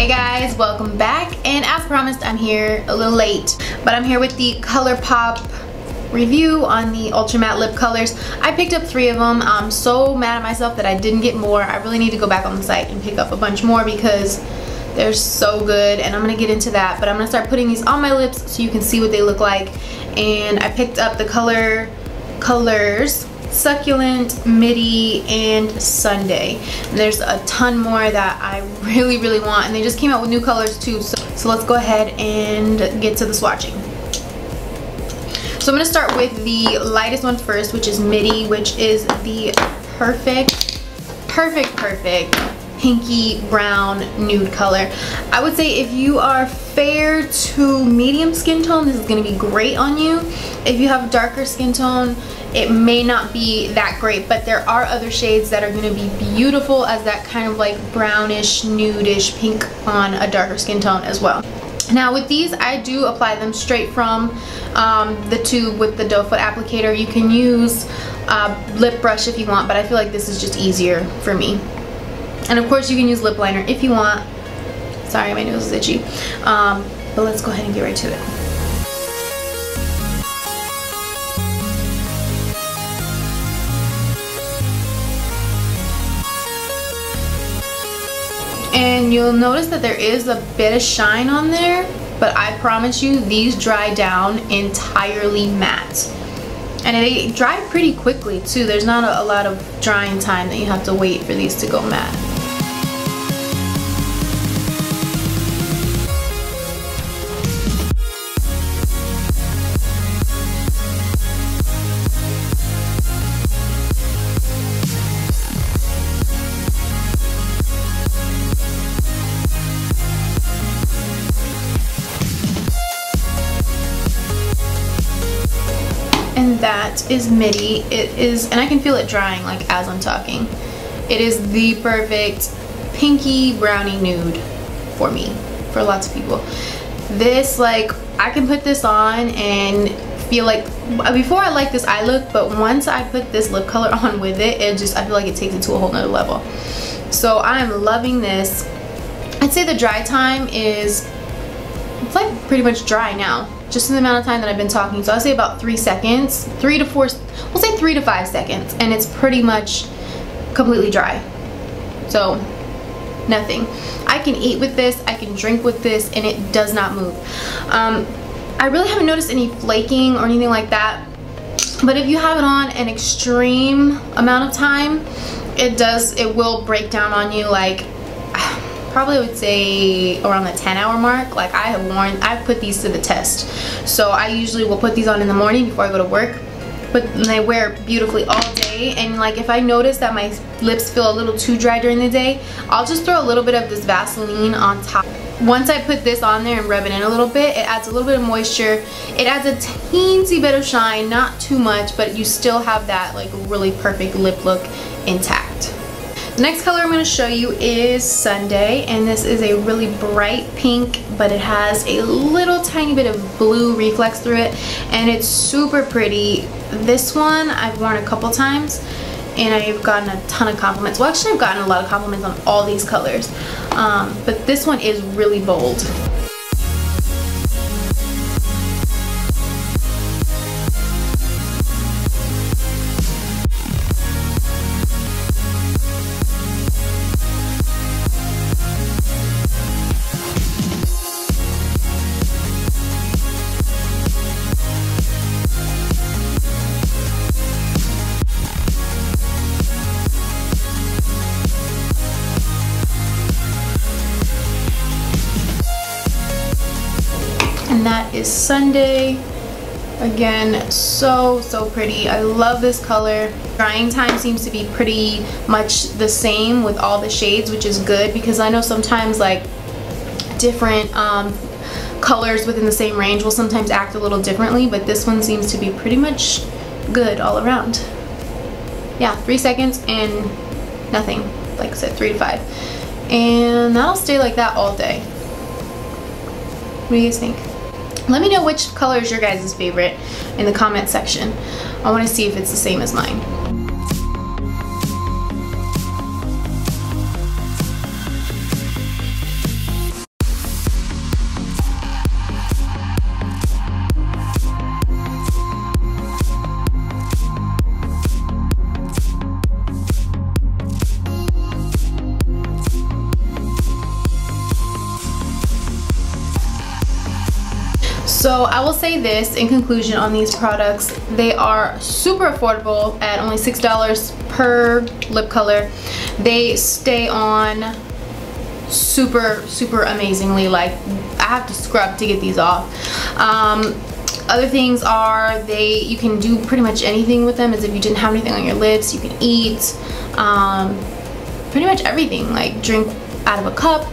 Hey guys, welcome back. And as promised, I'm here a little late, but I'm here with the ColourPop review on the Ultra Matte lip colors. I picked up three of them. I'm so mad at myself that I didn't get more. I really need to go back on the site and pick up a bunch more because they're so good and I'm gonna get into that. But I'm gonna start putting these on my lips so you can see what they look like. And I picked up the color colors succulent midi and sunday. and there's a ton more that i really really want and they just came out with new colors too so, so let's go ahead and get to the swatching so I'm going to start with the lightest one first, which is Midi, which is the perfect, perfect, perfect pinky brown nude color. I would say if you are fair to medium skin tone, this is going to be great on you. If you have darker skin tone, it may not be that great, but there are other shades that are going to be beautiful as that kind of like brownish, nudish pink on a darker skin tone as well. Now with these, I do apply them straight from um, the tube with the doe foot applicator. You can use a lip brush if you want, but I feel like this is just easier for me. And of course you can use lip liner if you want. Sorry, my nose is itchy. Um, but let's go ahead and get right to it. And you'll notice that there is a bit of shine on there but I promise you these dry down entirely matte. And they dry pretty quickly too. There's not a, a lot of drying time that you have to wait for these to go matte and that is midi. It is and I can feel it drying like as I'm talking. It is the perfect pinky brownie nude for me for lots of people. This like I can put this on and feel like before I like this eye look but once I put this lip color on with it it just I feel like it takes it to a whole nother level. So I'm loving this. I'd say the dry time is it's like pretty much dry now just in the amount of time that I've been talking. So I'll say about three seconds, three to four, we'll say three to five seconds, and it's pretty much completely dry. So nothing. I can eat with this, I can drink with this, and it does not move. Um, I really haven't noticed any flaking or anything like that. But if you have it on an extreme amount of time, it does, it will break down on you like probably would say around the 10 hour mark. Like I have worn I've put these to the test. So I usually will put these on in the morning before I go to work. But they wear beautifully all day. And like if I notice that my lips feel a little too dry during the day I'll just throw a little bit of this Vaseline on top. Once I put this on there and rub it in a little bit it adds a little bit of moisture. It adds a teensy bit of shine not too much but you still have that like really perfect lip look intact next color I'm going to show you is Sunday and this is a really bright pink but it has a little tiny bit of blue reflex through it and it's super pretty. This one I've worn a couple times and I've gotten a ton of compliments. Well actually I've gotten a lot of compliments on all these colors um, but this one is really bold. And that is Sunday. Again, so, so pretty. I love this color. Drying time seems to be pretty much the same with all the shades, which is good because I know sometimes like different um, colors within the same range will sometimes act a little differently, but this one seems to be pretty much good all around. Yeah, three seconds and nothing. Like I said, three to five. And that'll stay like that all day. What do you guys think? Let me know which color is your guys' favorite in the comment section. I want to see if it's the same as mine. So I will say this in conclusion on these products, they are super affordable at only $6 per lip color. They stay on super, super amazingly. Like I have to scrub to get these off. Um, other things are they you can do pretty much anything with them as if you didn't have anything on your lips. You can eat, um, pretty much everything. Like drink out of a cup,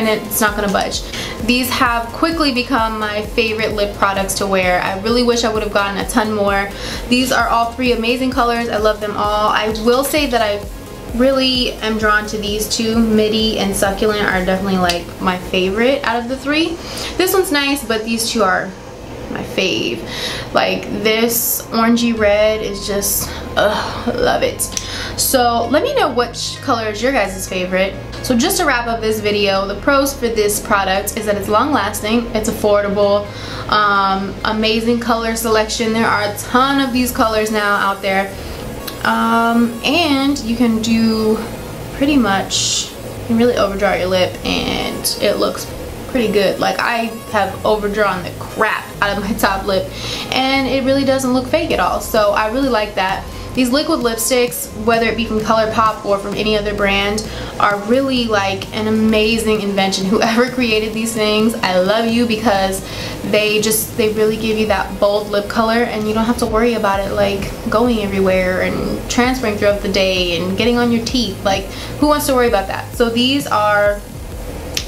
and it's not gonna budge. These have quickly become my favorite lip products to wear. I really wish I would have gotten a ton more. These are all three amazing colors. I love them all. I will say that I really am drawn to these two. Midi and Succulent are definitely like my favorite out of the three. This one's nice, but these two are my fave. Like this orangey red is just, ugh, love it. So let me know which color is your guys' favorite. So just to wrap up this video, the pros for this product is that it's long lasting, it's affordable, um, amazing color selection. There are a ton of these colors now out there. Um, and you can do pretty much, you can really overdraw your lip and it looks pretty good. Like I have overdrawn the crap out of my top lip and it really doesn't look fake at all. So I really like that. These liquid lipsticks, whether it be from ColourPop or from any other brand, are really like an amazing invention. Whoever created these things, I love you because they just, they really give you that bold lip color and you don't have to worry about it like going everywhere and transferring throughout the day and getting on your teeth. Like who wants to worry about that? So these are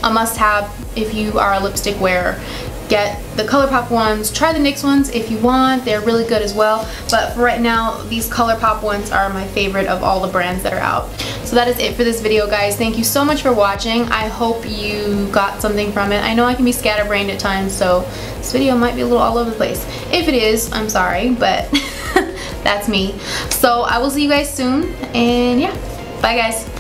a must-have if you are a lipstick wearer. Get the ColourPop ones. Try the NYX ones if you want. They're really good as well. But for right now, these ColourPop ones are my favorite of all the brands that are out. So that is it for this video, guys. Thank you so much for watching. I hope you got something from it. I know I can be scatterbrained at times, so this video might be a little all over the place. If it is, I'm sorry, but that's me. So I will see you guys soon, and yeah, bye guys.